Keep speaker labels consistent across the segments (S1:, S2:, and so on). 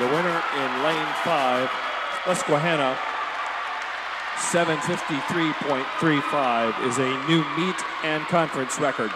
S1: The winner in lane five, Susquehanna, 753.35 is a new meet and conference record.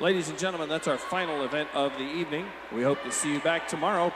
S1: Ladies and gentlemen, that's our final event of the evening. We hope to see you back tomorrow.